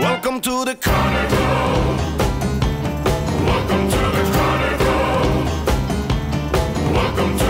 Welcome to the carnival. Welcome to the carnival. Welcome to